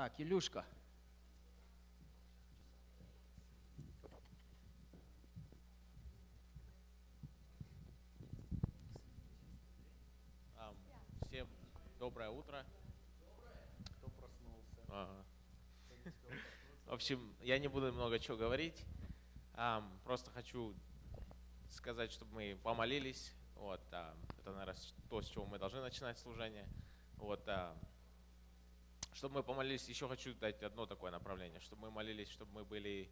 Так, Илюшка. Всем доброе утро. Кто проснулся? Ага. В общем, я не буду много чего говорить. Просто хочу сказать, чтобы мы помолились. Вот, это, наверное, то, с чего мы должны начинать служение. Вот, чтобы мы помолились, еще хочу дать одно такое направление, чтобы мы молились, чтобы мы были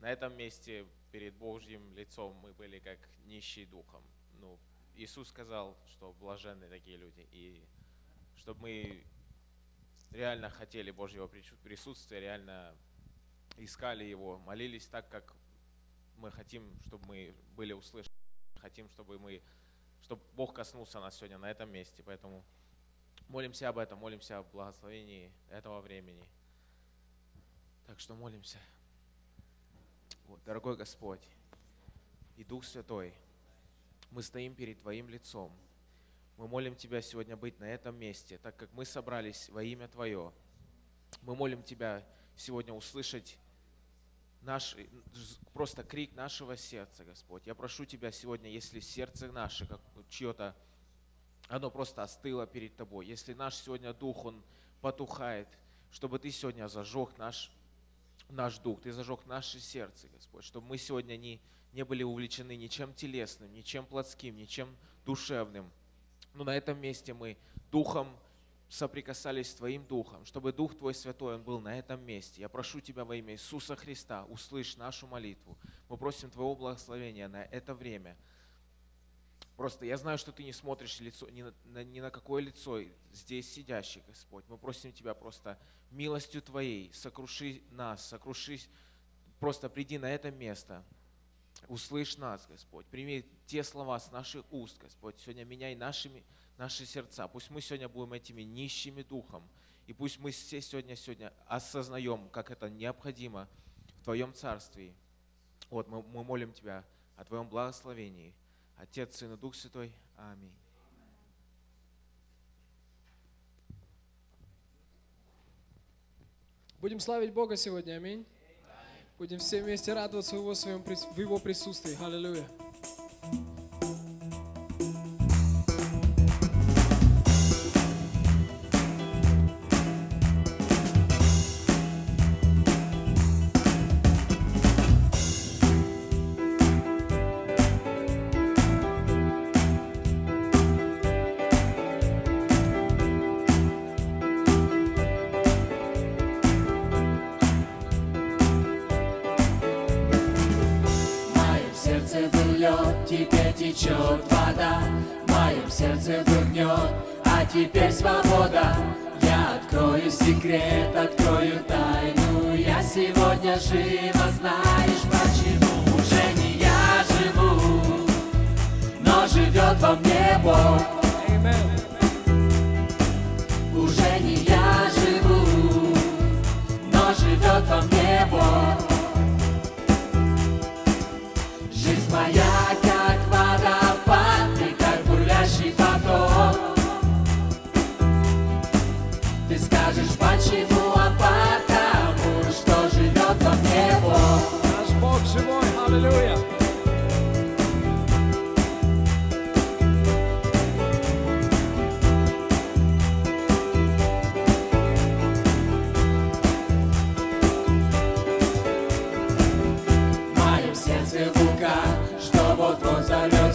на этом месте перед Божьим лицом, мы были как нищие духом. Ну, Иисус сказал, что блаженны такие люди, и чтобы мы реально хотели Божьего прису- присутствия, реально искали Его, молились так, как мы хотим, чтобы мы были услышаны, хотим, чтобы мы, чтобы Бог коснулся нас сегодня на этом месте, поэтому молимся об этом, молимся о благословении этого времени. Так что молимся. Вот, дорогой Господь и Дух Святой, мы стоим перед Твоим лицом. Мы молим Тебя сегодня быть на этом месте, так как мы собрались во имя Твое. Мы молим Тебя сегодня услышать наш, просто крик нашего сердца, Господь. Я прошу Тебя сегодня, если сердце наше, как чье-то, оно просто остыло перед Тобой, если наш сегодня дух, он потухает, чтобы Ты сегодня зажег наш, наш дух, Ты зажег наше сердце, Господь, чтобы мы сегодня не, не были увлечены ничем телесным, ничем плотским, ничем душевным, но на этом месте мы духом соприкасались с Твоим Духом, чтобы Дух Твой Святой, Он был на этом месте. Я прошу Тебя во имя Иисуса Христа, услышь нашу молитву. Мы просим Твоего благословения на это время. Просто я знаю, что Ты не смотришь лицо, ни, на, ни на какое лицо здесь сидящий, Господь. Мы просим Тебя просто милостью Твоей, сокруши нас, сокруши, просто приди на это место, услышь нас, Господь. Прими те слова с наших уст, Господь. Сегодня меняй нашими, наши сердца. Пусть мы сегодня будем этими нищими духом. И пусть мы все сегодня, сегодня осознаем, как это необходимо в Твоем Царстве. Вот мы, мы молим Тебя о Твоем благословении. Отец, Сын и Дух Святой. Аминь. Будем славить Бога сегодня, аминь. Будем все вместе радоваться в его, присутствии. Аллилуйя. Сердце был гнет, а теперь свобода. Я открою секрет, открою тайну. Я сегодня жива, знаешь почему? Уже не я живу, но живет во мне Бог.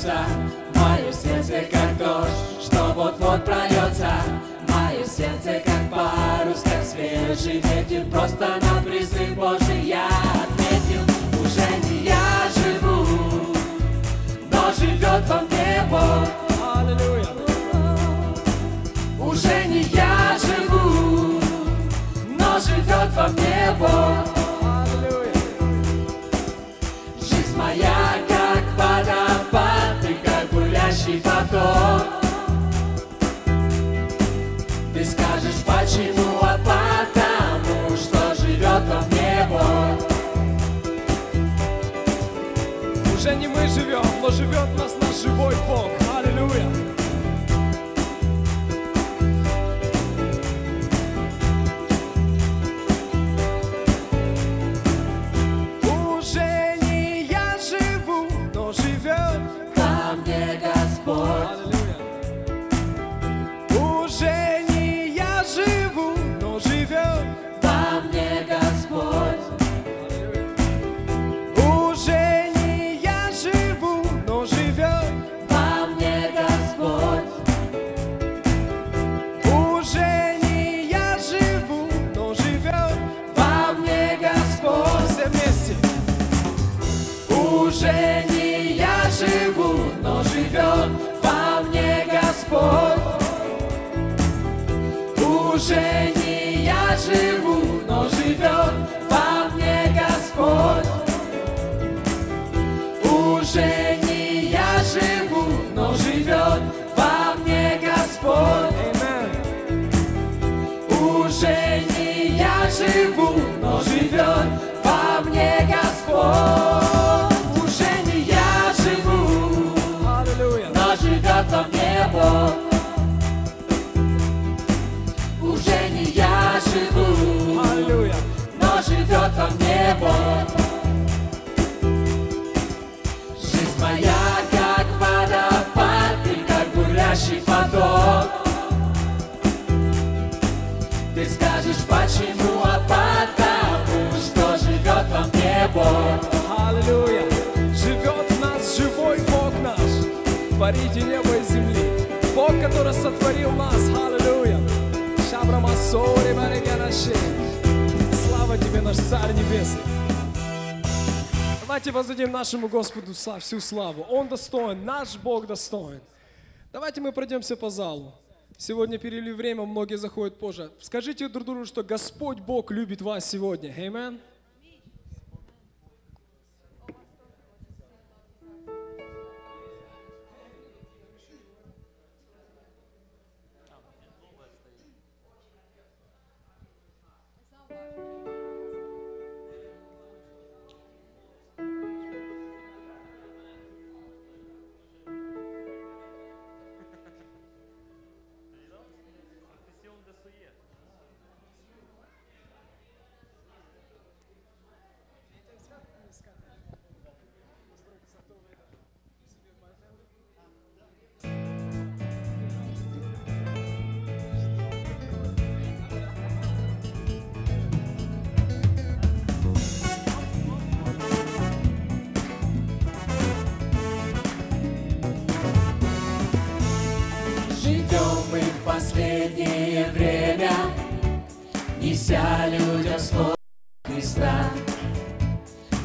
Взорвется. В моем сердце как дождь, что вот-вот прольется. Мое сердце как парус, как свежий ветер. Просто на призыв Божий я ответил. Уже не я живу, но живет во мне Бог. Уже не я живу, но живет во мне Бог. Уже не мы живем, но живет нас наш живой Бог. Аллилуйя. Творитель неба и земли Бог, который сотворил нас Аллилуйя Шабрамасори Барегянаши Слава тебе, наш Царь Небесный Давайте воздадим нашему Господу всю славу. Он достоин, наш Бог достоин. Давайте мы пройдемся по залу. Сегодня перевели время, многие заходят позже. Скажите друг другу, что Господь Бог любит вас сегодня. Аминь. Неся людям слово Христа.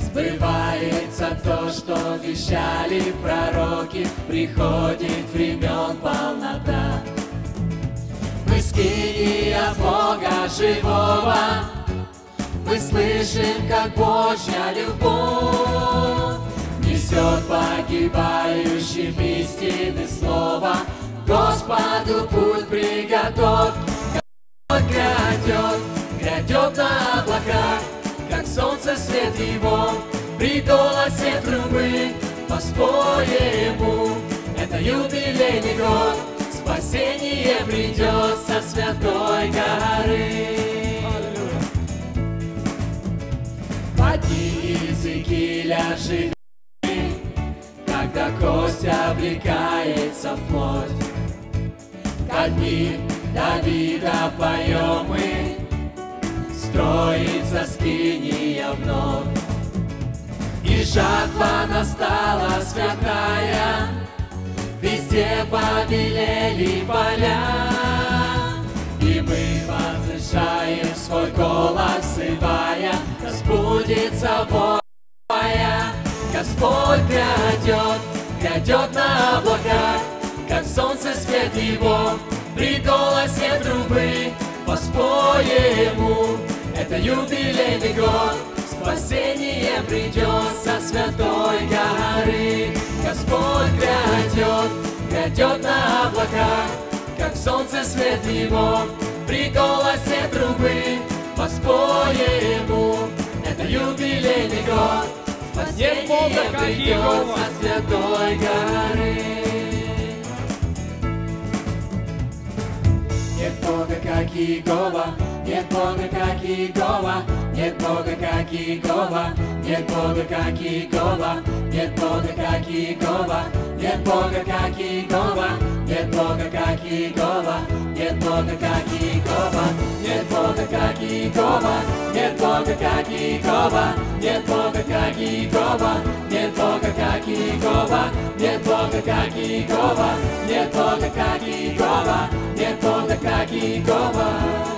Сбывается то, что вещали пророки, приходит времен полнота. Мы скиния Бога живого, мы слышим, как Божья любовь несет погибающим истины слова. Господу путь приготовь, Господь грядет, грядет на облаках, как солнце свет его, при голосе трубы воспоем ему. Это юбилейный год, спасение придет со святой горы. Подни языки ляжи, когда кость облекается в плоть. Ко дни Давида поем мы, строится скиния вновь. И жатва настала святая, везде побелели поля. И мы возвышаем свой голос, сывая, воля твоя. Господь грядет, грядет на облаках, как солнце свет его, при голосе трубы воспоем ему. Это юбилейный год, спасение придет со святой горы. Господь грядет, грядет на облаках, как солнце свет его, при голосе трубы воспоем ему. Это юбилейный год, Нет Бога, спасение как придет со святой горы. Нет Бога, как Иегова, нет Бога, как Иегова, нет Бога, как Иегова, нет Бога, как Иегова, нет Бога, как Иегова, нет Бога, как Иегова, нет Бога как Иегова, нет Бога как Иегова, нет Бога как Иегова, нет Бога как Иегова, нет Бога как Иегова, нет Бога как Иегова, нет Бога как Иегова, нет Бога как Иегова, нет Бога как Иегова.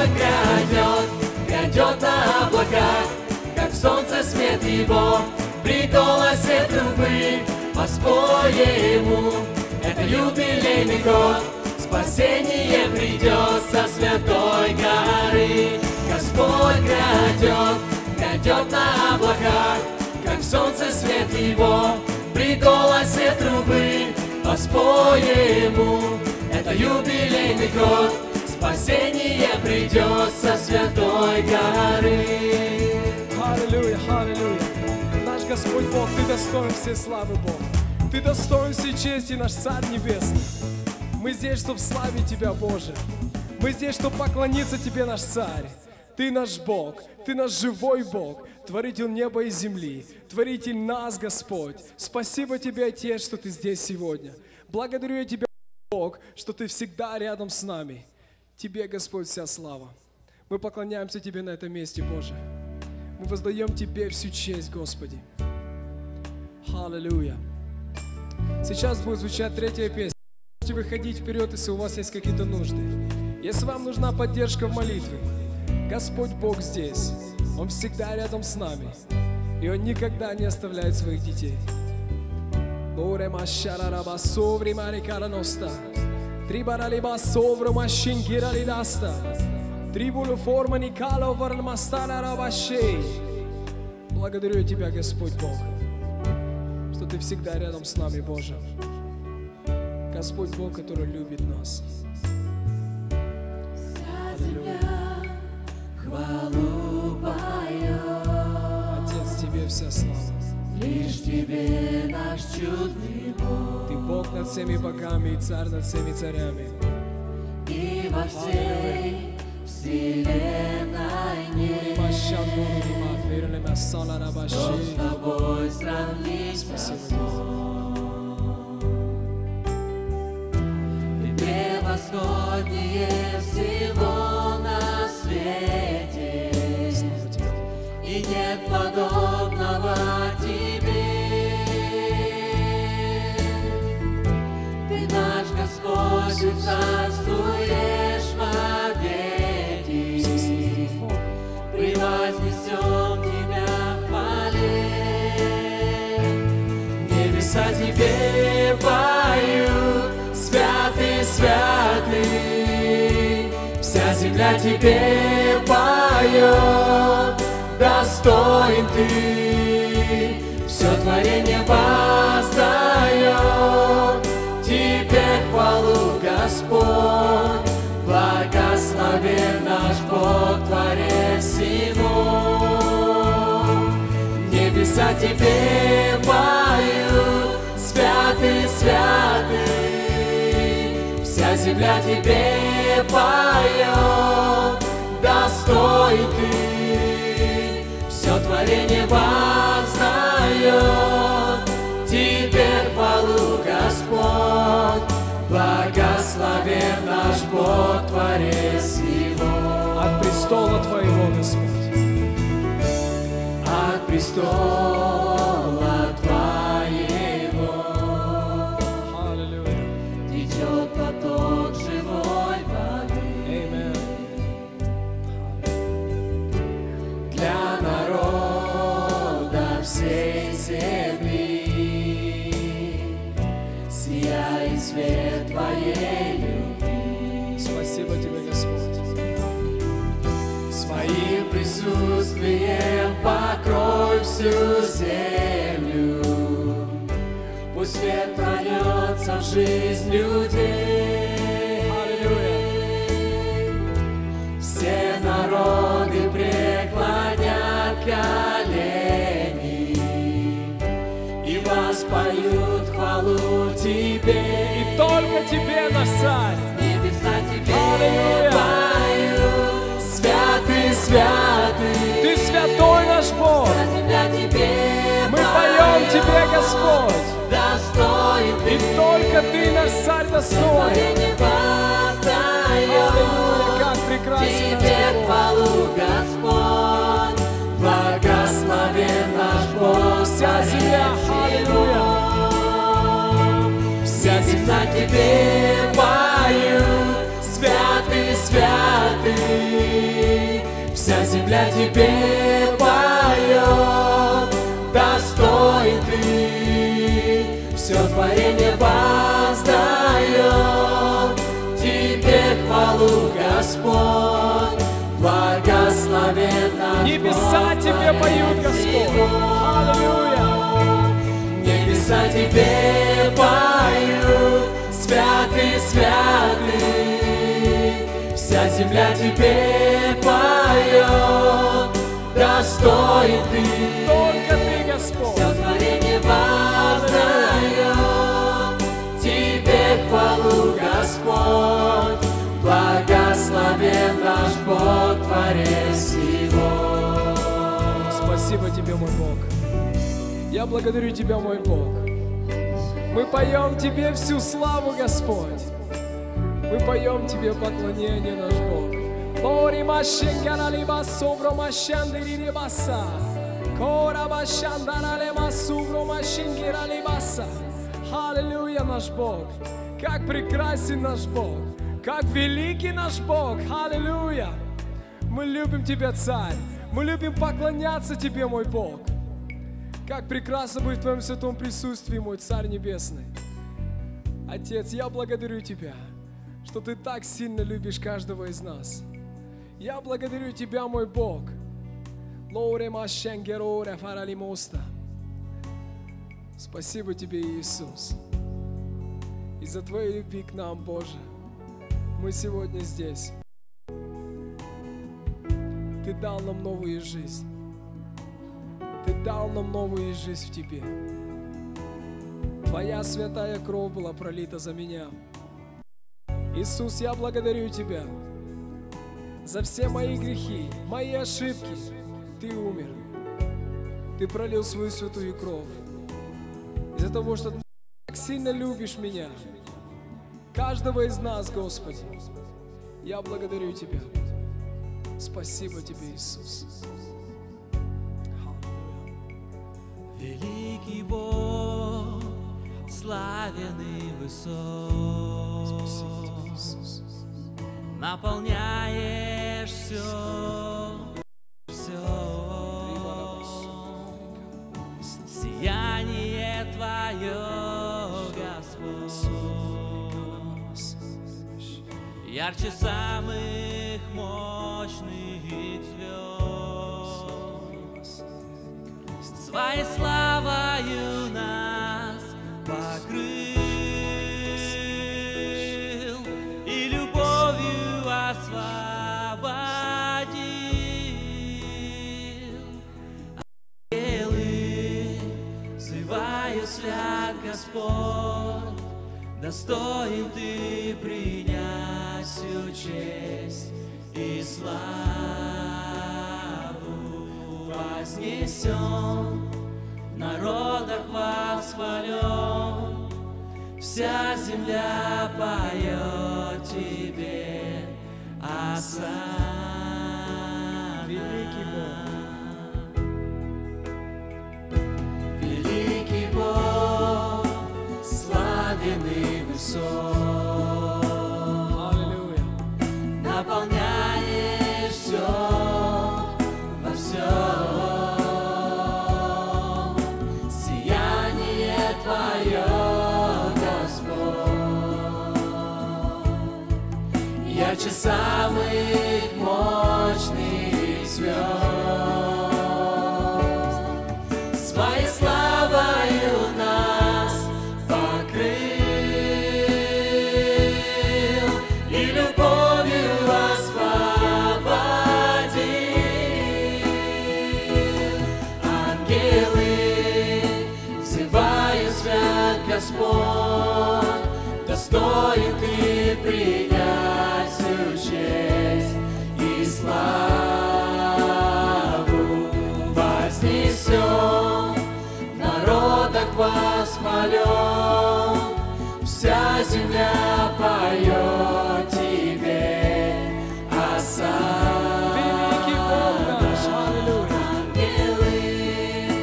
Грядет, грядет на облаках, как солнце свет его, при голосе трубы воспоем ему. Это юбилейный год, спасение придет со святой горы. Господь грядет, грядет на облаках, как солнце свет его, при голосе трубы воспоем ему. Это юбилейный год, спасение придет со святой горы. Аллилуйя, аллилуйя. Наш Господь Бог, Ты достоин всей славы, Бог. Ты достоин всей чести, наш Царь Небесный. Мы здесь, чтобы славить Тебя, Боже. Мы здесь, чтобы поклониться Тебе, наш Царь. Ты наш Бог, Ты наш живой Бог, Творитель неба и земли, Творитель нас, Господь. Спасибо Тебе, Отец, что Ты здесь сегодня. Благодарю я Тебя, Бог, что Ты всегда рядом с нами. Тебе, Господь, вся слава. Мы поклоняемся Тебе на этом месте, Боже. Мы воздаем Тебе всю честь, Господи. Аллилуйя. Сейчас будет звучать третья песня. Можете выходить вперед, если у вас есть какие-то нужды. Если вам нужна поддержка в молитве, Господь Бог здесь. Он всегда рядом с нами. И Он никогда не оставляет своих детей. Ore mashararaba sovri maricara nosta. Tribaraliba sovro mashingira lidasta. Трибулю форма Никала Варнмастана Рабашей. Благодарю Тебя, Господь Бог, что Ты всегда рядом с нами, Боже. Господь Бог, который любит нас. За тебя хвалу поет, Отец, Тебе вся слава. Лишь тебе наш чудный Бог. Ты Бог над всеми богами и царь над всеми царями. И во всей вселенной нет кто с тобой сравнить Ты превосходнее всего на свете, и нет подобного Тебе поет, достоин Ты. Все творение воздает Тебе хвалу, Господь. Благословен наш Бог, Творец всего. Небеса тебе поют, земля тебе поет, достоин ты. Все творение вознает тебе хвалу, Господь. Благословен наш Бог, Творец его. От престола Твоего, Господь. От престола свет Твоей любви. Спасибо Тебе, Господь. Своим присутствием покрой всю землю. Пусть свет прольется в жизнь людей. Все народы преклонят колени и воспоют хвалу Тебе. Тебе, наш Царь. Небеса Тебе Аллилуйя. поют, святый, святый. Ты святой наш Бог. Земля тебе Мы поем Тебе, Господь. Достоин И только Ты Ты наш царь достоин. Тебе поют, святый, святый. Вся земля Тебе поет, достоин Ты. Все творение воздает Тебе хвалу, Господь, благословен Небеса тебе поют, Господь. Аллилуйя. Небеса тебе поют, святый, святый. Вся земля тебе поет, достоин ты. Только ты, Господь. Все творение воздает тебе хвалу, Господь. Благословен наш Бог, Творец его. Спасибо тебе, мой Бог. Я благодарю тебя, мой Бог. Мы поем тебе всю славу, Господь. Мы поем тебе поклонение, наш Бог. Лори машенгара либа собро машандери рибаса. Кора башандара лема субро машенгера либаса. Аллилуйя, наш Бог. Как прекрасен наш Бог. Как великий наш Бог. Аллилуйя. Мы любим Тебя, Царь. Мы любим поклоняться Тебе, мой Бог. Как прекрасно быть в Твоем святом присутствии, мой Царь Небесный. Отец, я благодарю Тебя, что Ты так сильно любишь каждого из нас. Я благодарю Тебя, мой Бог. Спасибо Тебе, Иисус. Из-за Твоей любви к нам, Боже, мы сегодня здесь. Ты дал нам новую жизнь. Ты дал нам новую жизнь в Тебе. Твоя святая кровь была пролита за меня. Иисус, я благодарю Тебя за все мои грехи, мои ошибки. Ты умер. Ты пролил свою святую кровь. Из-за того, что Ты так сильно любишь меня. Каждого из нас, Господи. Я благодарю Тебя. Спасибо Тебе, Иисус. Великий Бог, славен и высок, наполняешь все, все. Сияние Твое, Господь, ярче самых мощных Своей славою нас покрыл. И любовью освободил. Ангелы взываю, свят Господь, достоин Ты принять всю честь и славу вознесен, в народах восхвален, вся земля поет Тебе, Асан. Великий Бог. Великий Бог, славен и высок, ярче хвален, вся земля поет тебе, Аса. Великий Бог наш, аллилуйя.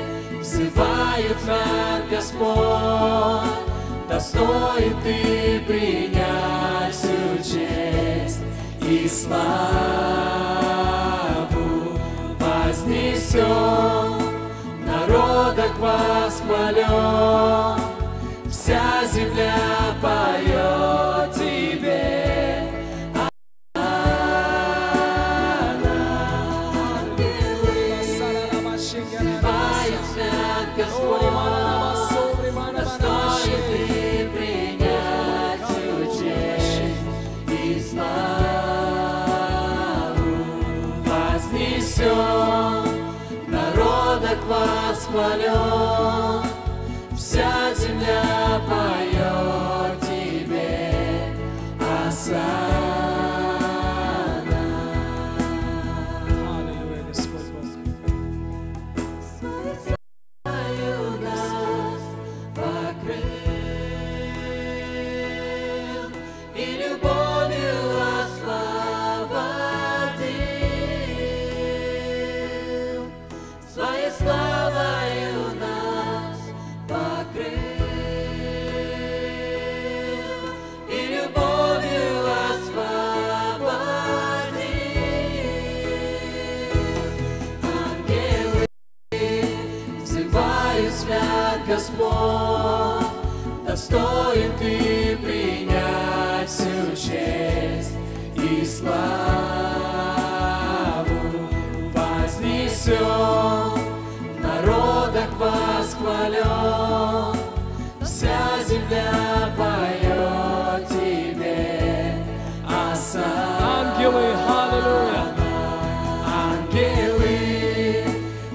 Взывают нам Господь, достоин ты принять всю честь и славу. Вознесем народа к восхвален, земля поет Тебе. Спевает свят Господь, достоин Ты принять честь и славу. Вознесем, в народах восхвален, достоин Ты принять всю честь и славу. Вознесем, в народах восхвален, вся земля поет Тебе, Осанна. Ангелы, аллилуйя. Ангелы,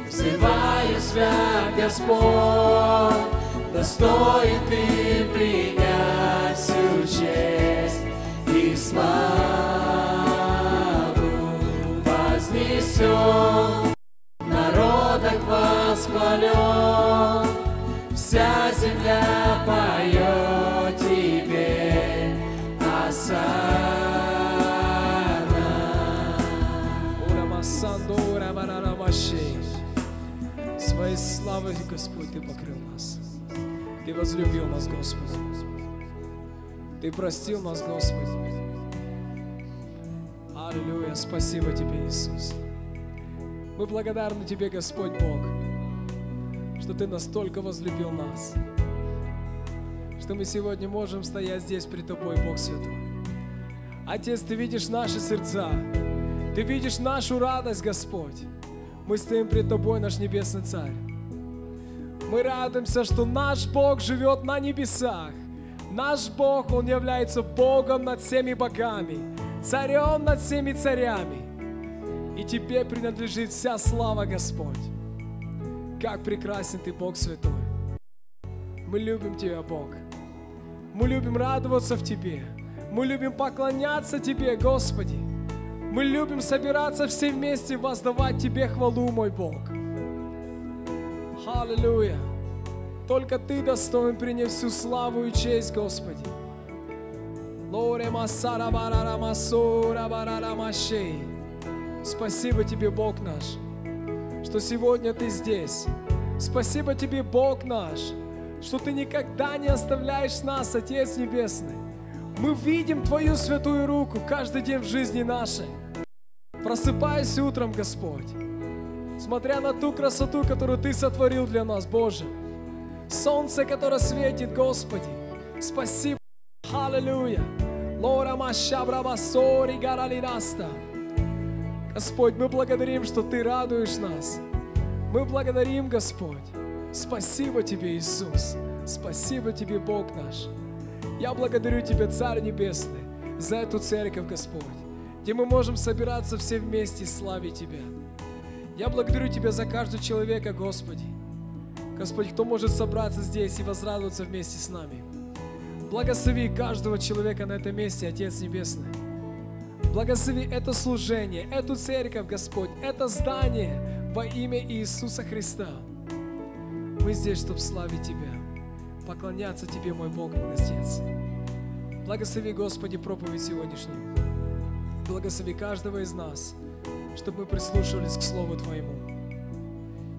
взываю, свят Господь, достоин Ты принять всю честь и славу. Вознесем, в народах восхвален, вся земля поет Тебе, Осанна. Ура Масанду, ура Барара Машей. Своей славой, Господь, Ты покрыл нас. Ты возлюбил нас, Господи. Ты простил нас, Господи. Аллилуйя, спасибо Тебе, Иисус. Мы благодарны Тебе, Господь Бог, что Ты настолько возлюбил нас, что мы сегодня можем стоять здесь при Тобой, Бог Святой. Отец, Ты видишь наши сердца, Ты видишь нашу радость, Господь. Мы стоим пред Тобой, наш Небесный Царь. Мы радуемся, что наш Бог живет на небесах. Наш Бог, Он является Богом над всеми богами, царем над всеми царями. И Тебе принадлежит вся слава, Господь. Как прекрасен Ты, Бог Святой. Мы любим Тебя, Бог. Мы любим радоваться в Тебе. Мы любим поклоняться Тебе, Господи. Мы любим собираться все вместе, воздавать Тебе хвалу, мой Бог. Аллилуйя. Только Ты достоин принять всю славу и честь, Господи. Спасибо Тебе, Бог наш, что сегодня Ты здесь. Спасибо Тебе, Бог наш, что Ты никогда не оставляешь нас, Отец Небесный. Мы видим Твою святую руку каждый день в жизни нашей. Просыпайся утром, Господь, смотря на ту красоту, которую Ты сотворил для нас, Боже. Солнце, которое светит, Господи. Спасибо. Аллилуйя. Лора Машабра Басори Гаралинаста. Господь, мы благодарим, что Ты радуешь нас. Мы благодарим, Господь. Спасибо Тебе, Иисус. Спасибо Тебе, Бог наш. Я благодарю Тебя, Царь Небесный, за эту церковь, Господь, где мы можем собираться все вместе и славить Тебя. Я благодарю Тебя за каждого человека, Господи. Господь, кто может собраться здесь и возрадоваться вместе с нами. Благослови каждого человека на этом месте, Отец Небесный. Благослови это служение, эту церковь, Господь, это здание во имя Иисуса Христа. Мы здесь, чтобы славить Тебя, поклоняться Тебе, мой Бог, мой Отец. Благослови, Господи, проповедь сегодняшнюю. Благослови каждого из нас, чтобы мы прислушивались к Слову Твоему.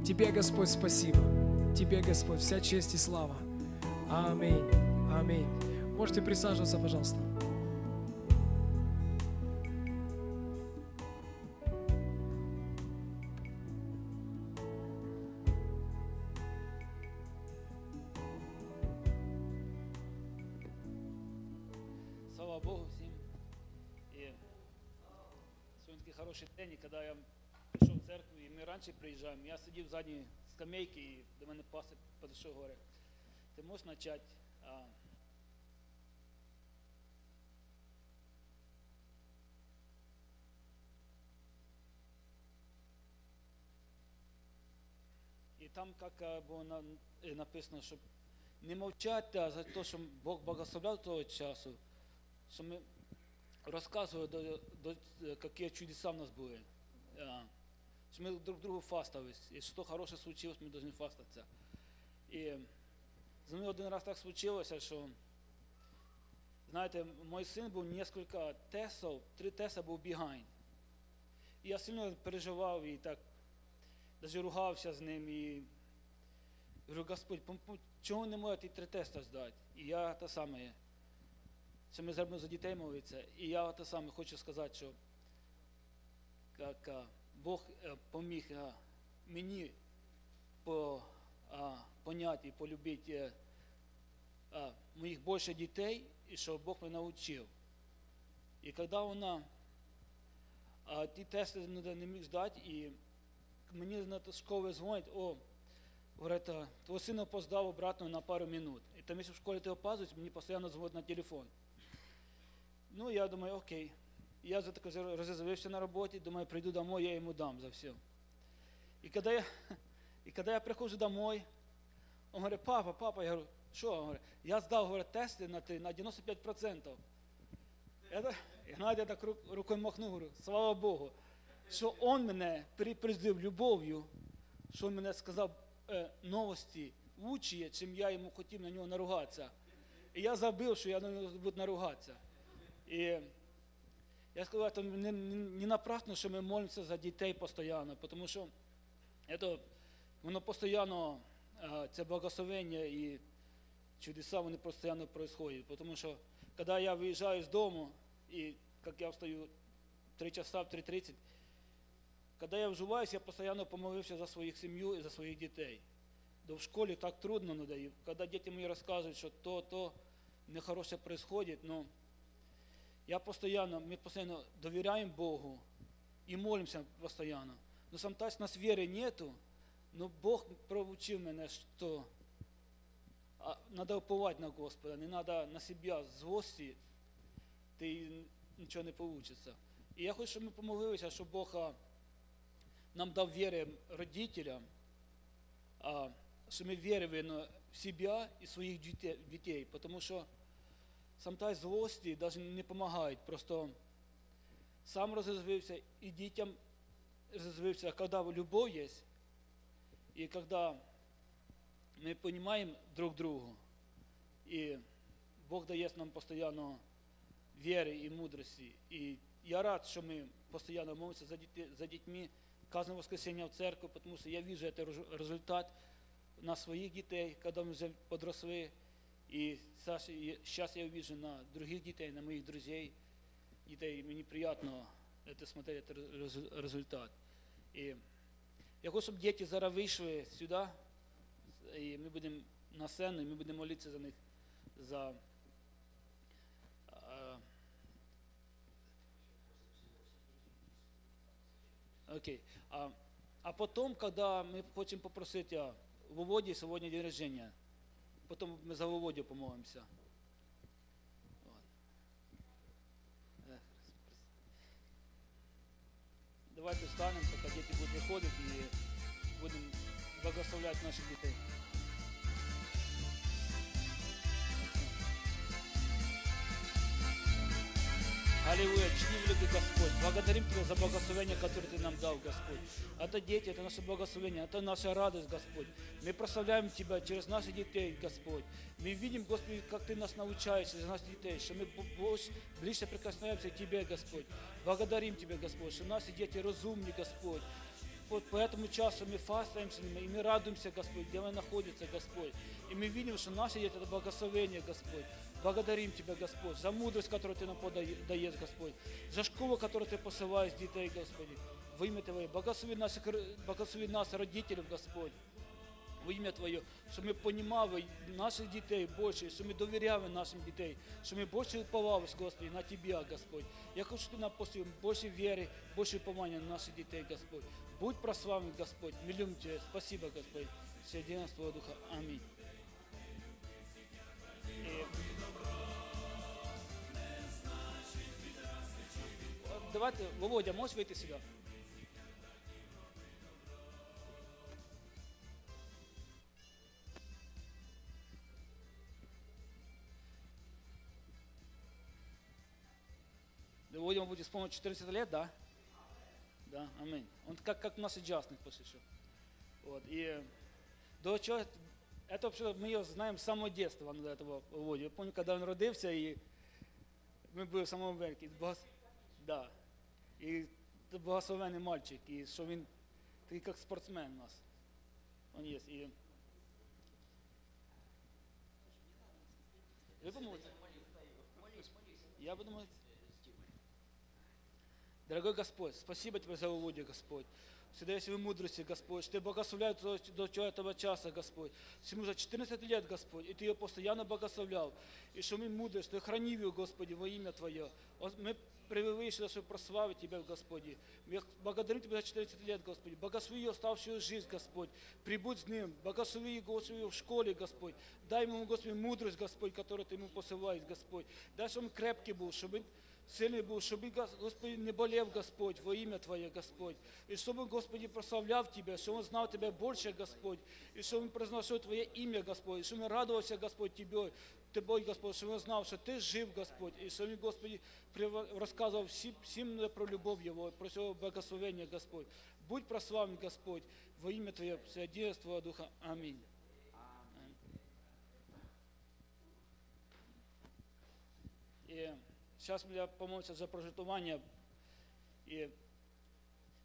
Тебе, Господь, спасибо. Тебе, Господь, вся честь и слава. Аминь. Аминь. Можете присаживаться, пожалуйста. Слава Богу такий хороший день, і коли я прийшов в церкву, і ми раніше приїжджаємо, я сидів в задній скамейці, і до мене пастор підійшов, говорить, ти можеш почати? А, І там як було на- написано, щоб не мовчати а за те, що Бог благословляв того часу, що ми розказували, до, до, е, які чудеса в нас Що ми друг другу фастились. І що хороше случилось, ми повинні фастатися. І за мною один раз так случилося, що, знаєте, мой син був кілька тесів, три теса був behind. І я сильно переживав і так навіть ругався з ним і говорю, Господь, пом- не може ті три теста здати? І я те саме, що ми зробимо за дітей молитися, і я те саме хочу сказати, що як, Бог е, поміг мені по, поняти і полюбити е, моїх більше дітей, і що Бог мене навчив. І коли вона ті тести не міг здати, і мені на ту школу дзвонять, о, говорять, а, твого сина опоздав обратно на пару минут. І там, якщо в школі ти опаздуєш, мені постійно дзвонять на телефон. Ну, я думаю, окей. Я за таке розізлився на роботі, думаю, прийду домой, я йому дам за все. І коли я, і коли я приходжу домой, він говорить, папа, папа, я говорю, що? Він говорить, я здав говорить, тести на, на 95%. Я, так- і знаєте, я так ру- рукою махнув, говорю, слава Богу, що він мене переприздив любов'ю, що він мене сказав е, новості лучші, чим я йому хотів на нього наругатися. І я забив, що я на нього буду наругатися. І я сказав, що не, не, напрасно, що ми молимося за дітей постійно, тому що це, воно постійно, е, це благословення і чудеса, вони постійно відбуваються. Тому що, коли я виїжджаю з дому, і як я встаю 3 часа в 3.30, когда я вживаюсь, я постоянно помолився за своїх сім'ю і за своїх дітей. Да в школі так трудно, ну, да, коли діти мені розказують, що то, то нехороше происходит, ну, я постоянно, ми постійно довіряємо Богу і молимося постоянно. Но sometimes у нас віри нету, но Бог проучив мене, що а, надо уповать на Господа, не надо на себя злости, ти нічого не получится. І я хочу, щоб ми помолилися, щоб Бог нам дав віри родителям, а, що ми вірили в себе і своїх дітей тому що sometimes злості навіть не допомагають, просто сам розрозвився і дітям розрозвився, коли любов є, і коли ми розуміємо друг другу, і Бог дає нам постійно віри і мудрості. І я рад, що ми постійно молимося за, діти, за дітьми, кожне воскресенье в церкву, тому що я вижу цей результат на своїх дітей, коли ми вже подросли. І зараз я вижу на других дітей, на моїх друзей, дітей. Мені приємно це смотреть, цей результат. І я хочу, щоб діти зараз вийшли сюди, і ми будемо на сцену, і ми будемо молитися за них, за а, Окей. А, а потом, когда мы хотим попросить о Володе, сегодня день рождения, потом мы за Володю помолимся. Вот. Эх, Давайте встанем, пока дети будут выходить и будем благословлять наших детей. Аллилуйя, чтим великий Господь. Благодарим Тебя за благословение, которое Ты нам дал, Господь. Это дети, это наше благословение, это наша радость, Господь. Мы прославляем Тебя через наших детей, Господь. Мы видим, Господи, как Ты нас научаешь через наших детей, что мы ближе прикасаемся к Тебе, Господь. Благодарим Тебя, Господь, что наши дети разумны, Господь. Господь, по этому часу мы фастаемся, и мы радуемся, Господь, где мы находимся, Господь. И мы видим, что наше есть это благословение, Господь. Благодарим Тебя, Господь, за мудрость, которую Ты нам подаешь, Господь, за школу, которую Ты посылаешь детей, Господи. Во имя Твое. Благослови нас, благослови нас, родителей, Господь во ім'я Твоє, щоб ми понімали наших дітей більше, щоб ми довіряли нашим дітей, щоб ми більше уповали, Господи, на Тебе, Господь. Я хочу, щоб нам постійно більше віри, більше уповання на наших дітей, Господь. Будь прославлен, Господь. Мы любим Тебя. Спасибо, Господь. Все Твоего Духа. Аминь. Давайте, Володя, можешь выйти сюда? Володя будет исполнить 14 лет, да? Да, аминь. Он как, как у нас и джастник после что. Вот, и до чего, это вообще мы ее знаем с самого детства, до этого Володя. Я помню, когда он родился, и мы были в самому верке. Да. И это благословенный мальчик, и что он такой как спортсмен у нас. Он есть. И... Вы поможете? Я буду молиться. Дорогой Господь, спасибо Тебе за Володя, Господь. Всегда есть вы мудрости, Господь, что Ты благословляешь до, этого часа, Господь. Ему за 14 лет, Господь, и Ты ее постоянно благословлял. И что мы мудрые, что хранил ее, Господи, во имя Твое. Мы привели сюда, чтобы прославить Тебя, Господи. Я благодарю Тебя за 14 лет, Господи. Благослови ее оставшую жизнь, Господь. Прибудь с ним. Благослови Господи, в школе, Господь. Дай ему, Господи, мудрость, Господь, которую Ты ему посылаешь, Господь. Дай, чтобы он крепкий был, чтобы сильный был, чтобы, Господи, не болел Господь во имя Твое, Господь. И чтобы, Господи, прославлял Тебя, чтобы Он знал Тебя больше, Господь. И чтобы Он произносил Твое имя, Господь. И чтобы Он радовался, Господь, Тебе, Тобой, Господь, чтобы Он знал, что Ты жив, Господь. И чтобы, Господи, рассказывал всем, всем про любовь Его, про Его благословение, Господь. Будь прославлен, Господь, во имя Твое, Всеодейство Духа. Аминь. Yeah. Зараз я помолимся за прожитування. І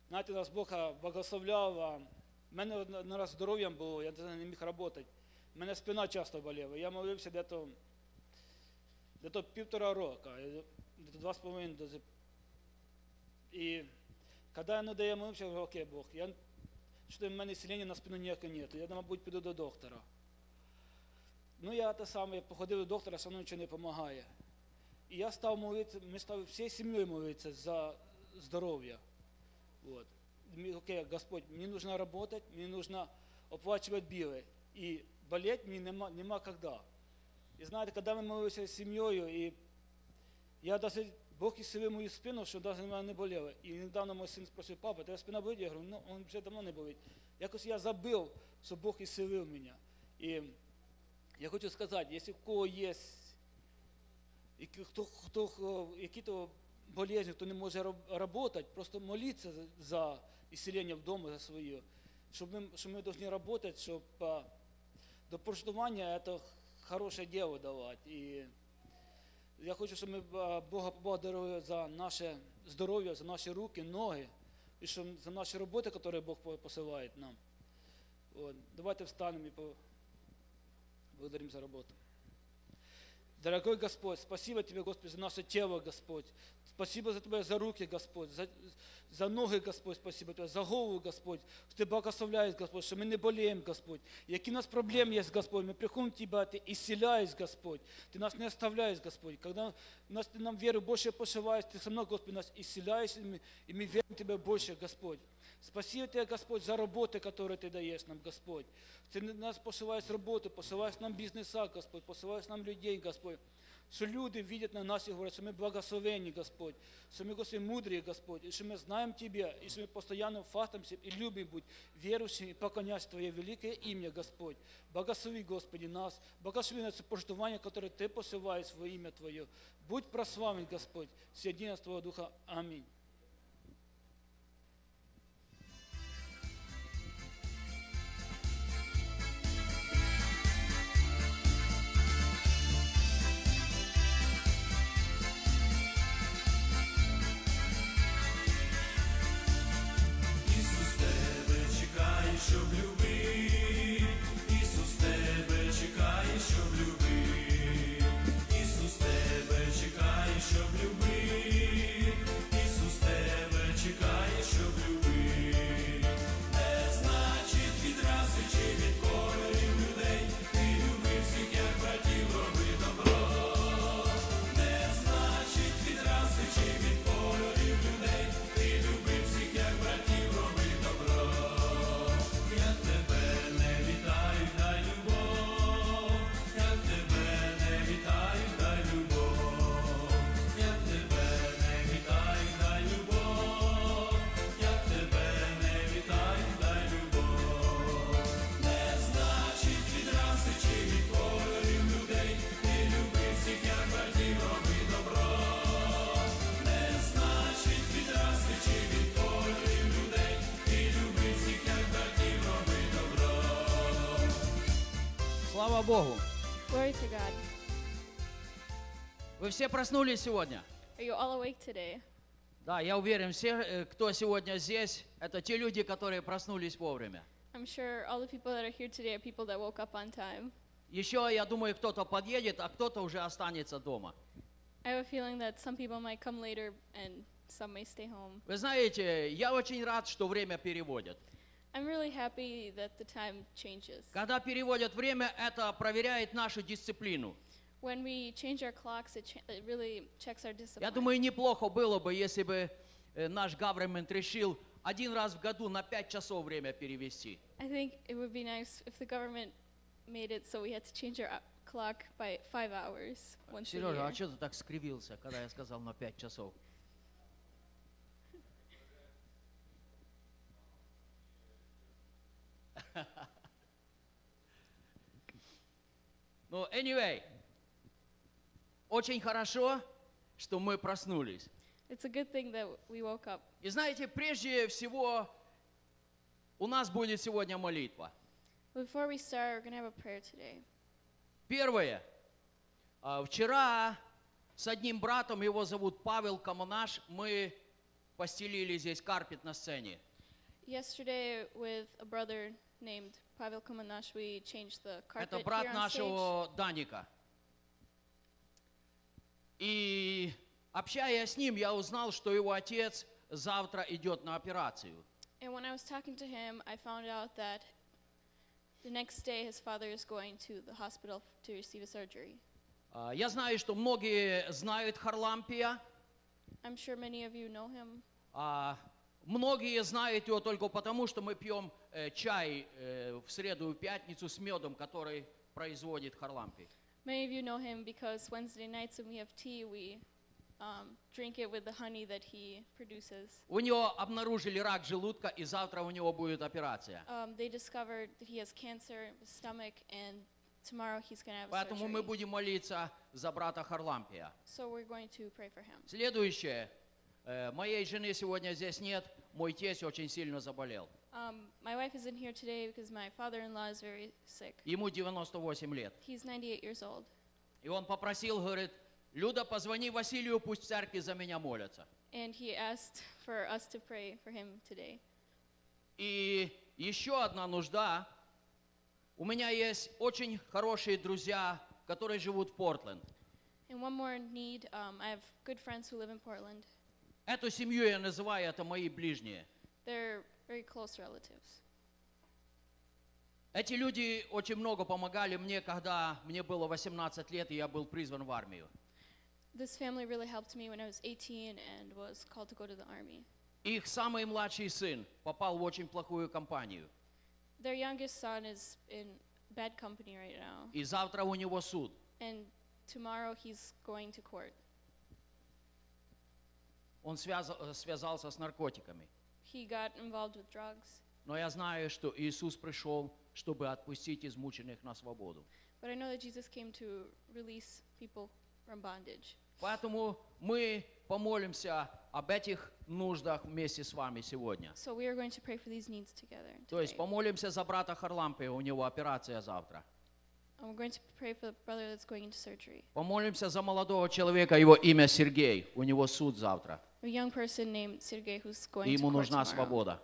знаєте, нас Бог благословляв. А в мене один раз здоров'ям було, я не міг працювати. У мене спина часто боліла. Я молився десь десь півтора року, десь два з половиною. І коли ну, я молився, я говорю, окей, Бог, я, що в мене селення на спину ніякого нет, я, мабуть, піду до доктора. Ну, я те саме, походив до доктора, все одно нічого не допомагає. Я стал молиться, мы стали всей семьей молиться за здоровье. Вот. Окей, Господь, мне нужно работать, мне нужно оплачивать билы. И болеть мне нема, нема когда. И знаете, когда мы молились с семьей, и я даже, Бог исцелил мою спину, что даже меня не болело. И недавно мой сын спросил, папа, твоя спина болит? Я говорю, ну, он уже давно не болит. Якось я забыл, что Бог исцелил меня. И я хочу сказать, если у кого есть і хто, хто які-то болезни, хто не може працювати, просто молитися за исцеление вдома за своє. Щоб ми, щоб ми повинні працювати, щоб до проживання це хороше діло давати. І я хочу, щоб ми Бога поблагодарили за наше здоров'я, за наші руки, ноги, і щоб за наші роботи, які Бог посилає нам. От. Давайте встанемо і поблагодаримо за роботу. Дорогой Господь, спасибо Тебе, Господь, за наше тело, Господь. Спасибо за Тебя, за руки, Господь, за, за ноги, Господь, спасибо Тебе, за голову, Господь, что Ты благословляешь, Господь, что мы не болеем, Господь. Які у нас проблемы есть, Господь, мы приходим к Тебе, Ты исцеляешь, Господь. Ты нас не оставляешь, Господь. Когда нас, Ты нам веру больше пошиваешь, Ты со мной, Господь, нас исцеляешь, и мы, и мы верим Тебе больше, Господь. Спасибо Тебе, Господь, за работы, которые Ты даешь нам, Господь. Ты нас посылаешь работу, посылаешь нам бизнеса, Господь, посылаешь нам людей, Господь. Що люди видят на нас и говорят, что мы благословенні, Господь, что мы, Господи, мудрые, Господь, и что мы знаем Тебе, и что мы постоянно фастимся и любим быть верующими и поклоняться Твое великое имя, Господь. Благослови, Господи, нас, благослови нас пожертвование, которое Ты посылаешь во имя Твое. Будь прославлен, Господь, все Твоего Духа. Аминь. Слава Богу. Glory to God. Вы все проснулись сегодня? Are you all awake today? Да, я уверен, все, э, кто сегодня здесь, это те люди, которые проснулись вовремя. I'm sure all the people that are here today are people that woke up on time. Еще, я думаю, кто-то подъедет, а кто-то уже останется дома. I have a feeling that some people might come later and some may stay home. Вы знаете, я очень рад, что время переводят. I'm really happy that the time changes. Когда переводят время, это проверяет нашу дисциплину. When we change our clocks, it, it really checks our discipline. Я думаю, неплохо было бы, если бы э, наш government решил один раз в году на 5 часов время перевести. I think it would be nice if the government made it so we had to change our uh, clock by five hours once a Сережа, а year. что ты так скривился, когда я сказал на 5 часов? Ну, anyway, очень хорошо, что мы проснулись. It's a good thing that we woke up. И знаете, прежде всего, у нас будет сегодня молитва. Before we start, we're to have a prayer today. Первое. А, Вчера с одним братом, его зовут Павел Камонаш, мы постелили здесь карпет на сцене. Yesterday, with a brother named Pavel Komanash, we changed the carpet Это брат here on stage. нашего Даника. И общаясь с ним, я узнал, что его отец завтра идет на операцию. And when I was talking to him, I found out that the next day his father is going to the hospital to receive a surgery. А, Я знаю, что многие знают Харлампия, I'm sure many of you know him. а Многие знают его только потому, что мы пьем э, чай э, в среду и пятницу с медом, который производит Харлампий. Many of you know him because Wednesday nights when we have tea, we um, drink it with the honey that he produces. У него обнаружили рак желудка, и завтра у него будет операция. Um, they discovered that he has cancer in his stomach, and tomorrow he's going to have a Поэтому мы surgery. будем молиться за брата Харлампия. So we're going to pray for him. Следующее. Э, Моей жены сегодня здесь нет. Мой тесть очень сильно заболел. Um, my wife isn't here today because my father-in-law is very sick. Ему 98 лет. He's 98 years old. И он попросил, говорит, Люда, позвони Василию, пусть в церкви за меня молятся. And he asked for us to pray for him today. И еще одна нужда. У меня есть очень хорошие друзья, которые живут в Портленд. And one more need, um, I have good friends who live in Portland. Эту семью я называю, это мои ближние. They're very close relatives. Эти люди очень много помогали мне, когда мне было 18 лет, и я был призван в армию. This family really helped me when I was 18 and was called to go to the army. Их самый младший сын попал в очень плохую компанию. Their youngest son is in bad company right now, И завтра у него суд. and tomorrow he's going to court. Он э, связался с наркотиками. He got involved with drugs, Но я знаю, что Иисус пришел, чтобы отпустить измученных на свободу. but I know that Jesus came to release people from bondage. Поэтому мы помолимся об этих нуждах вместе с вами сегодня. So we are going to pray for these needs together. То есть today. помолимся за брата Харлампия, у него операция завтра. And we're going to pray for the brother that's going into surgery. Помолимся за молодого человека, его имя Сергей, у него суд завтра. A young person named Sergey who's going И to ему court нужна tomorrow. свобода.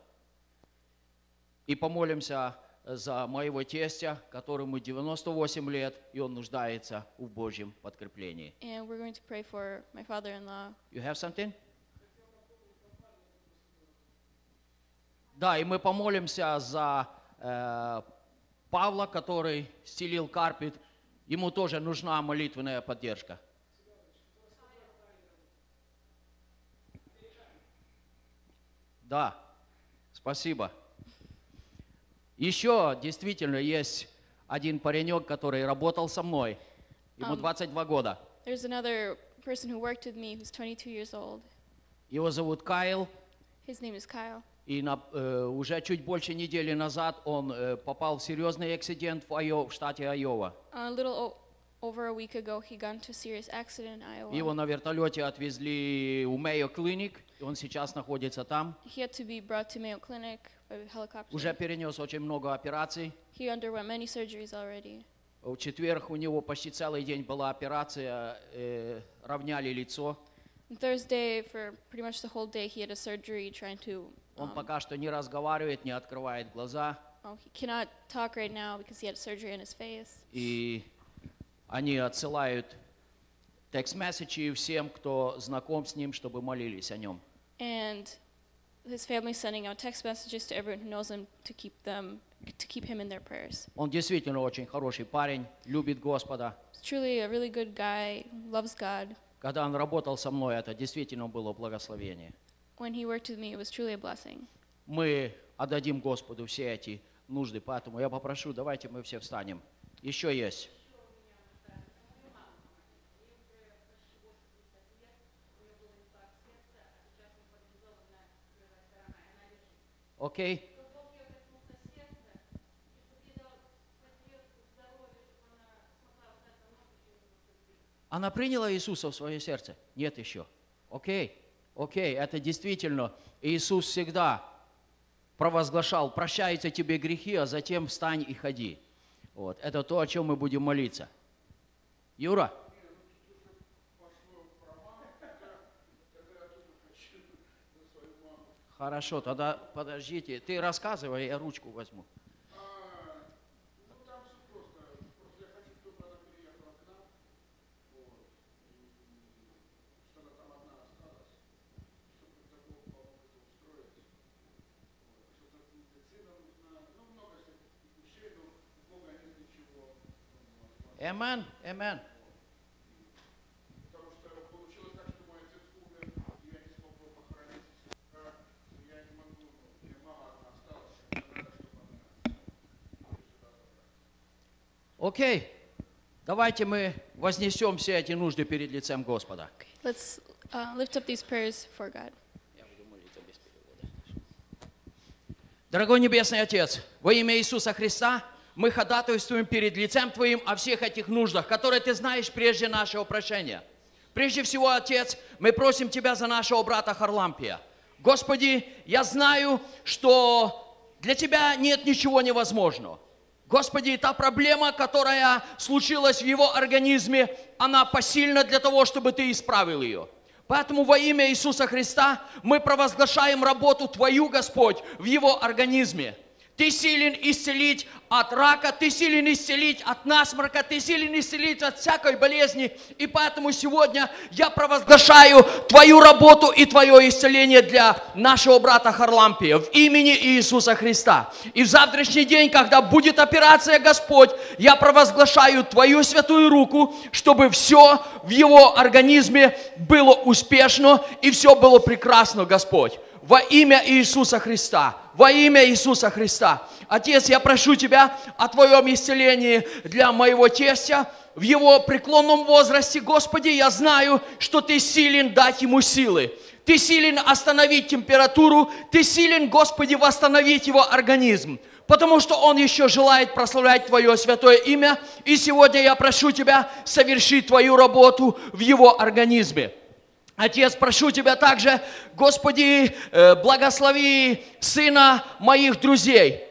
И помолимся за моего тестя, которому 98 лет, и он нуждается в Божьем подкреплении. And we're going to pray for my father-in-law. You have something? Да, и мы помолимся за э, Павла, который стелил карпет. Ему тоже нужна молитвенная поддержка. Да, спасибо. Еще действительно есть один паренек, который работал со мной. Ему Ам. 22 года. There's another person who worked with me who's 22 years old. Его зовут Кайл. His name is Kyle. И на- э, уже чуть больше недели назад он э, попал в серьезный акцидент в, Айо- в штате Айова. A little over a week ago, he got into a serious accident in Iowa. Его на вертолете отвезли в Mayo Clinic, и он сейчас находится там. He had to be brought to Mayo Clinic by helicopter. Уже перенес очень много операций. He underwent many surgeries already. В четверг у него почти целый день была операция, э, равняли лицо. On Thursday, for pretty much the whole day, he had a surgery trying to. Он um, пока что не разговаривает, не открывает глаза. oh, he cannot talk right now because he had surgery in his face. И они отсылают текст-месседжи всем, кто знаком с ним, чтобы молились о нем. And his family's sending out text messages to everyone who knows him to keep them, to keep him in their prayers. Он действительно очень хороший парень, любит Господа. He's truly a really good guy, loves God. Когда он работал со мной, это действительно было благословение. When he worked with me, it was truly a blessing. Мы отдадим Господу все эти нужды, поэтому я попрошу, давайте мы все встанем. Еще есть. Окей? Она приняла Иисуса в свое сердце? Нет еще. Окей, окей, это действительно Иисус всегда провозглашал, прощаются тебе грехи, а затем встань и ходи. Вот, это то, о чем мы будем молиться. Юра? Хорошо, тогда подождите. Ты рассказывай, я ручку возьму. Amen, amen. Окей, давайте мы вознесем все эти нужды перед лицем Господа. Let's uh, lift up these prayers for God. Дорогой Небесный Отец, во имя Иисуса Христа мы ходатайствуем перед лицем Твоим о всех этих нуждах, которые Ты знаешь прежде нашего прощения. Прежде всего, Отец, мы просим Тебя за нашего брата Харлампия. Господи, я знаю, что для Тебя нет ничего невозможного. Господи, та проблема, которая случилась в его организме, она посильна для того, чтобы Ты исправил ее. Поэтому во имя Иисуса Христа мы провозглашаем работу Твою, Господь, в его организме. Ты силен исцелить от рака, ты силен исцелить от насморка, ты силен исцелить от всякой болезни. И поэтому сегодня я провозглашаю Твою работу и Твое исцеление для нашего брата Харлампия в имени Иисуса Христа. И в завтрашний день, когда будет операция, Господь, я провозглашаю Твою святую руку, чтобы все в его организме было успешно и все было прекрасно, Господь во имя Иисуса Христа. Во имя Иисуса Христа. Отец, я прошу Тебя о Твоем исцелении для моего тестя в его преклонном возрасте. Господи, я знаю, что Ты силен дать ему силы. Ты силен остановить температуру. Ты силен, Господи, восстановить его организм. Потому что Он еще желает прославлять Твое святое имя. И сегодня я прошу Тебя совершить Твою работу в его организме. Отец, прошу Тебя также, Господи, э, благослови сына моих друзей.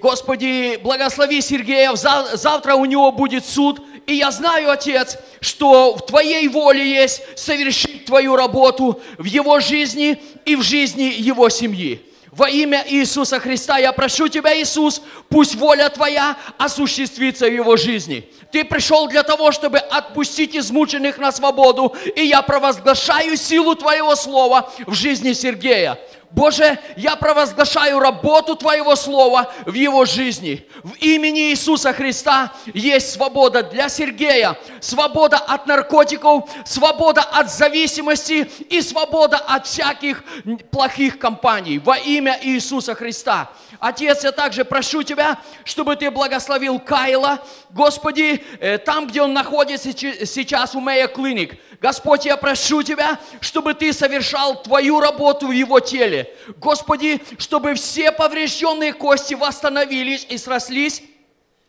Господи, благослови Сергея, Зав- завтра у него будет суд. И я знаю, Отец, что в Твоей воле есть совершить Твою работу в его жизни и в жизни его семьи. Во имя Иисуса Христа я прошу Тебя, Иисус, пусть воля Твоя осуществится в его жизни. Ты пришел для того, чтобы отпустить измученных на свободу, и я провозглашаю силу Твоего Слова в жизни Сергея. Боже, я провозглашаю работу Твоего Слова в его жизни. В имени Иисуса Христа есть свобода для Сергея, свобода от наркотиков, свобода от зависимости и свобода от всяких плохих компаний. Во имя Иисуса Христа. Отец, я также прошу Тебя, чтобы Ты благословил Кайла, Господи, э, там, где он находится сейчас у Мэя Клиник. Господь, я прошу Тебя, чтобы Ты совершал Твою работу в его теле. Господи, чтобы все поврежденные кости восстановились и срослись,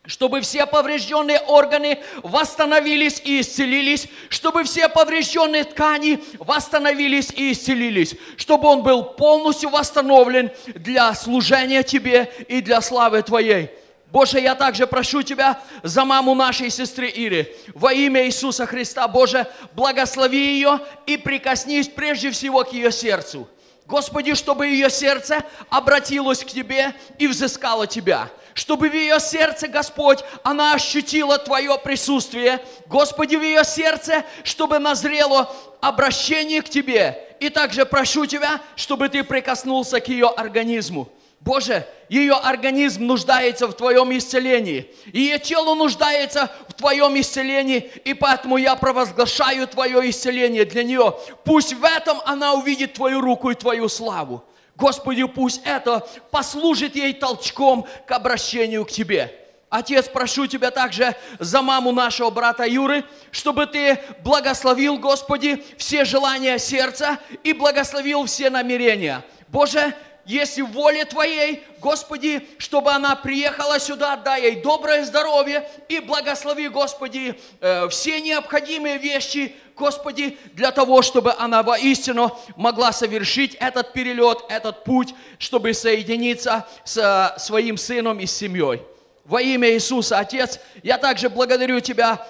чтобы все поврежденные органы восстановились и исцелились, чтобы все поврежденные ткани восстановились и исцелились, чтобы он был полностью восстановлен для служения Тебе и для славы Твоей. Боже, я также прошу Тебя за маму нашей сестры Иры. Во имя Иисуса Христа, Боже, благослови ее и прикоснись прежде всего к ее сердцу. Господи, чтобы ее сердце обратилось к Тебе и взыскало Тебя. Чтобы в ее сердце, Господь, она ощутила Твое присутствие. Господи, в ее сердце, чтобы назрело обращение к Тебе. И также прошу Тебя, чтобы Ты прикоснулся к ее организму. Боже, ее организм нуждается в Твоем исцелении. Ее тело нуждается в Твоем исцелении. И поэтому я провозглашаю Твое исцеление для нее. Пусть в этом она увидит Твою руку и Твою славу. Господи, пусть это послужит ей толчком к обращению к Тебе. Отец, прошу Тебя также за маму нашего брата Юры, чтобы Ты благословил, Господи, все желания сердца и благословил все намерения. Боже, если воле Твоей, Господи, чтобы она приехала сюда, дай ей доброе здоровье и благослови, Господи, э, все необходимые вещи, Господи, для того, чтобы она воистину могла совершить этот перелет, этот путь, чтобы соединиться с э, своим сыном и с семьей. Во имя Иисуса, Отец, я также благодарю Тебя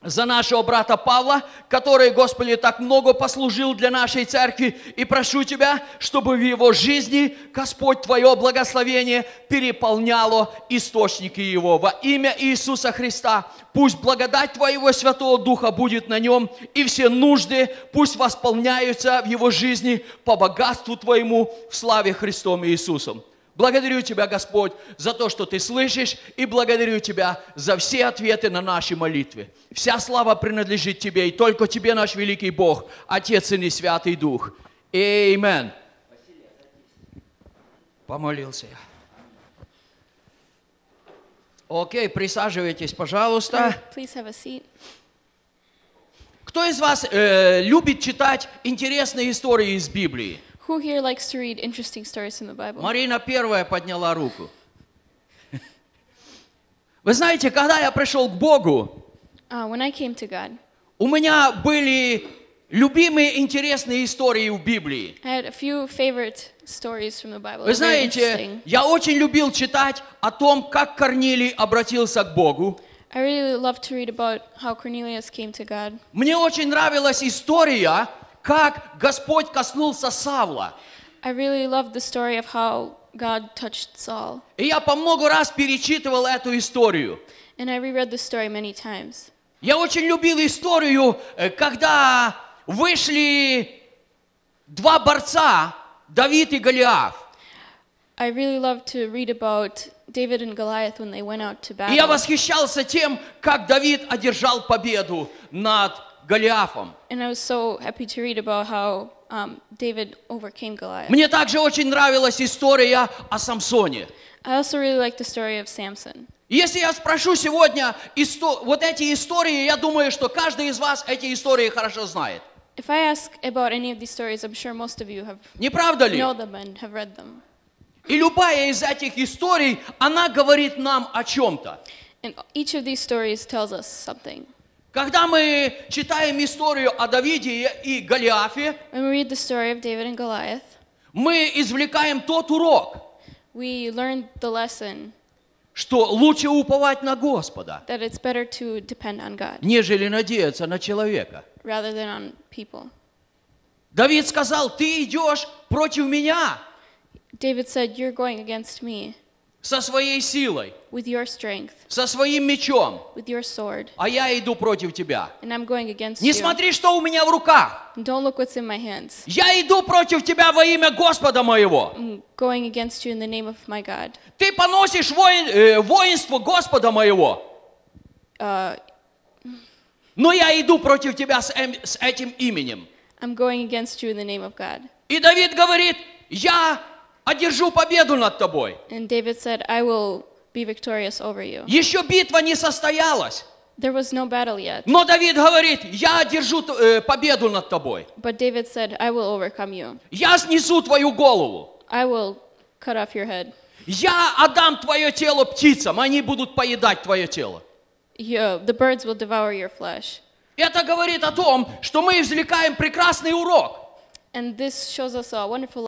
за нашего брата Павла, который, Господи, так много послужил для нашей церкви. И прошу Тебя, чтобы в его жизни, Господь, Твое благословение переполняло источники его. Во имя Иисуса Христа, пусть благодать Твоего Святого Духа будет на нем, и все нужды пусть восполняются в его жизни по богатству Твоему в славе Христом Иисусом. Благодарю Тебя, Господь, за то, что Ты слышишь, и благодарю Тебя за все ответы на наши молитвы. Вся слава принадлежит Тебе, и только Тебе, наш великий Бог, Отец и Святый Дух. Аминь. Помолился я. Окей, присаживайтесь, пожалуйста. Please have a seat. Кто из вас э, любит читать интересные истории из Библии? Who here likes to read interesting stories from the Bible? Марина первая подняла руку. Вы знаете, когда я пришел к Богу, Uh, when I came to God, у меня были любимые интересные истории в Библии. I had a few favorite stories from the Bible. Вы знаете, я очень любил читать о том, как Корнилий обратился к Богу. I really love to read about how Cornelius came to God. Мне очень нравилась история, как Господь коснулся Савла. I really loved the story of how God touched Saul. И я по много раз перечитывал эту историю. And I reread the story many times. Я очень любил историю, э, когда вышли два борца, Давид и Голиаф. I really love to read about David and Goliath when they went out to И я battle. восхищался тем, как Давид одержал победу над Голиафом. And I was so happy to read about how um, David overcame Goliath. Мне также очень нравилась история о Самсоне. I also really like the story of Samson. Если я спрошу сегодня исто- вот эти истории, я думаю, что каждый из вас эти истории хорошо знает. If I ask about any of these stories, I'm sure most of you have Не правда ли? know them and have read them. И любая из этих историй, она говорит нам о чем-то. And each of these stories tells us something. Когда мы читаем историю о Давиде и Голиафе, Goliath, мы извлекаем тот урок, lesson что лучше уповать на Господа, God нежели надеяться на человека. Давид сказал, ты идешь против меня David said, You're going against me со своей силой, with your strength, со своим мечом, with your sword, а я иду против тебя. and I'm going against Не you. смотри, что у меня в руках. Don't look what's in my hands. Я иду против тебя во имя Господа моего. I'm going against you in the name of my God. Ты поносишь воин- э, воинство Господа моего. Uh, Но я иду против тебя с, эм- с этим именем. I'm going against you in the name of God. И Давид говорит, я одержу победу над тобой. And David said, I will be victorious over you. Еще битва не состоялась. There was no battle yet. Но Давид говорит, я одержу э, победу над тобой. But David said, I will overcome you. Я снесу твою голову. I will cut off your head. Я отдам твое тело птицам, они будут поедать твое тело. You, the birds will devour your flesh. Это говорит о том, что мы извлекаем прекрасный урок. And this shows us a wonderful